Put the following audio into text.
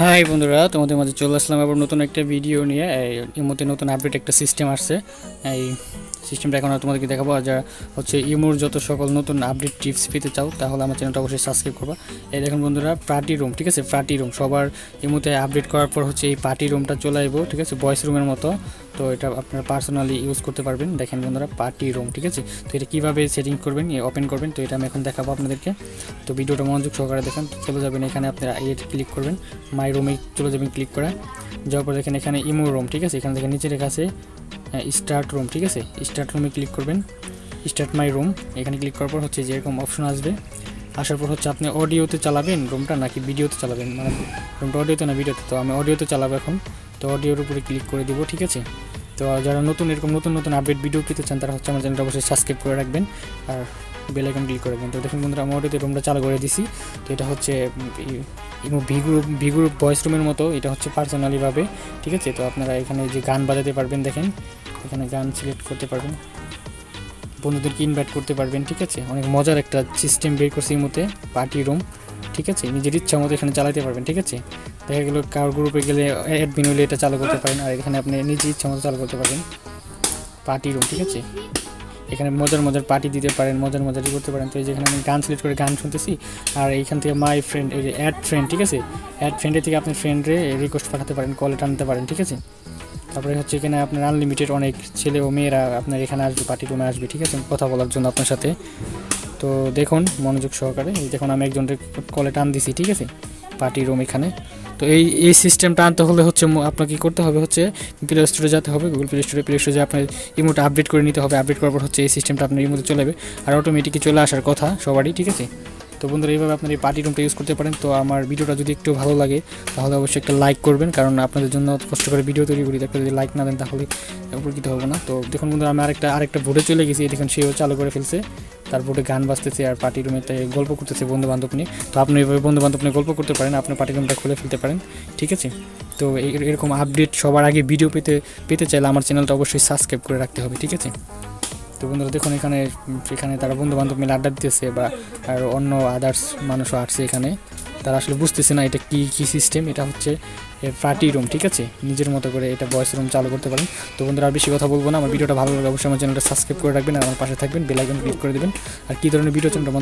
High বন্ধুরা, তোমাদের মাঝে চলে আসলাম আবার নতুন একটা ভিডিও নিয়ে। এর নতুন আপডেট একটা সিস্টেম আসছে। এই সিস্টেমটা এখন তোমাদেরকে দেখাবো। যারা হচ্ছে ইমোর যত সকল নতুন আপডেট টিপস পেতে চাও, তাহলে আমার চ্যানেলটা অবশ্যই সাবস্ক্রাইব করবা। এই দেখুন বন্ধুরা পার্টি রুম ঠিক আছে? পার্টি রুম সবার ইমোতে আপডেট করার পর হচ্ছে এই পার্টি রুমটা চলে আসব, ঠিক আছে? ভয়েস রুমের মতো। তো এটা আপনারা পার্সোনালি ইউজ করতে পারবেন। দেখেন বন্ধুরা পার্টি রুম ঠিক আছে? তো এটা কীভাবে সেটিং করবেন ওপেন করবেন, তো এটা আমি এখন দেখাবো আপনাদেরকে। তো ভিডিওটা মনোযোগ সহকারে দেখেন, চলে যাবেন এখানে, আপনারা এই ক্লিক করবেন মাই রুমে চলে যাবেন ক্লিক করে। যাওয়ার পর দেখেন এখানে ইমো রুম ঠিক আছে? এখানে দেখেন নিচে লেখা আছে স্টার্ট রুম ঠিক আছে? স্টার্ট রুমে ক্লিক করবেন স্টার্ট মাই রুম এখানে ক্লিক করার পর হচ্ছে যেরকম অপশন আসবে। আসার পর হচ্ছে আপনি অডিওতে চালাবেন, রুমটা নাকি ভিডিওতে চালাবেন? মানে রুমটা অডিওতে না ভিডিওতে? তো আমি অডিওতে চালাবো এখন। তো অডিওর উপরে ক্লিক করে দিব, ঠিক আছে? তো যারা নতুন, এরকম নতুন নতুন আপডেট ভিডিও পেতে চান, তারা হচ্ছে আমার চ্যানেলটা অবশ্যই সাবস্ক্রাইব করে রাখবেন আর বেল আইকন ক্লিক করে রাখবেন। তো দেখুন বন্ধুরা, আমি অডিওতে রুমটা চালু করে দিছি। তো এটা হচ্ছে ভিগুর ভিগুর ভয়েস রুমের মতো। এটা হচ্ছে পার্সোনালিভাবে ঠিক আছে? তো আপনারা এখানে যে গান বাজাতে পারবেন, দেখেন। এখানে গান সিলেক্ট করতে পারবেন। বন্ধুদেরকে ইনভাইট করতে পারবেন, ঠিক আছে? অনেক মজার একটা সিস্টেম বের করছে মধ্যে পার্টি রুম ঠিক আছে? নিজের ইচ্ছা মতো এখানে চালাতে পারবেন, ঠিক আছে? দেখা গেলো কার গ্রুপে গেলে অ্যাডমিন হলে এটা চালু করতে পারেন, আর এখানে আপনি নিজের ইচ্ছা মতো চালু করতে পারবেন। পার্টি রুম ঠিক আছে? এখানে মজার মজার পার্টি দিতে পারেন, মজার মজার করতে পারেন। তো এই যেখানে আমি গান সিলেক্ট করে গান শুনতেছি, আর এইখান থেকে মাই ফ্রেন্ড এই যে অ্যাড ফ্রেন্ড ঠিক আছে? অ্যাড ফ্রেন্ডের থেকে আপনি ফ্রেন্ডে রিকোয়েস্ট পাঠাতে পারেন কলে টানতে পারেন, ঠিক আছে? তারপরে হচ্ছে এখানে আপনার আনলিমিটেড অনেক ছেলে ও মেয়েরা আপনার এখানে আসবে পার্টি রুমে আসবে, ঠিক আছে? কথা বলার জন্য আপনার সাথে। তো দেখুন, মনোযোগ সহকারে। দেখুন, আমি একজনকে কলে টান দিছি, ঠিক আছে? পার্টি রুম এখানে। তো এই এই সিস্টেমটা আনতে হলে হচ্ছে আপনাকে কী করতে হবে হচ্ছে প্লে স্টোরে যেতে হবে গুগল প্লে স্টোরে প্লে স্টোরে আপনার ইমোটা আপডেট করে নিতে হবে আপডেট করার পর হচ্ছে এই সিস্টেমটা আপনার ইমোতে চলে যাবে। আর অটোমেটিকই চলে আসার কথা সবারই, ঠিক আছে? তো বন্ধুরা, এইভাবে আপনার এই পার্টি রুমটা ইউজ করতে পারেন। তো আমার ভিডিওটা যদি একটু ভালো লাগে, তাহলে অবশ্যই একটা লাইক করবেন। কারণ আপনাদের জন্য কষ্ট করে ভিডিও তৈরি করি। একটা যদি লাইক না দেন, তাহলে উপকৃত হব না। তো দেখুন বন্ধুরা, আমি আরেকটা আরেকটা ভোটে চলে গেছি। দেখুন, সেও চালু করে ফেলছে। তার বোর্ডে গান বাজতেছে আর পার্টি রুমে গল্প করতেছে বন্ধু বান্ধব নিয়ে। তো আপনি এইভাবে বন্ধু বান্ধব নিয়ে গল্প করতে পারেন। আপনার পার্টি রুমটা খুলে ফেলতে পারেন। ঠিক আছে? তো এরকম আপডেট সবার আগে ভিডিও পেতে পেতে চাইলে আমার চ্যানেলটা অবশ্যই সাবস্ক্রাইব করে রাখতে হবে। ঠিক আছে? তো বন্ধুরা দেখুন এখানে এখানে তারা বন্ধু বান্ধব মিলে আড্ডা দিতেছে বা, আর অন্য আদার্স মানুষও আসছে এখানে। তারা আসলে বুঝতেছে না এটা কি কি সিস্টেম এটা হচ্ছে পার্টি রুম ঠিক আছে? নিজের মতো করে এটা বয়স রুম চালু করতে পারেন। তো বন্ধুরা আর বেশি কথা বলব না, আমার ভিডিওটা ভালো লাগে অবশ্যই আমার চ্যানেলটা সাবস্ক্রাইব করে রাখবেন আর আমার পাশে থাকবেন বেলাইকন ক্লিক করে দেবেন। আর কী ধরনের ভিডিও চ্যানেলটা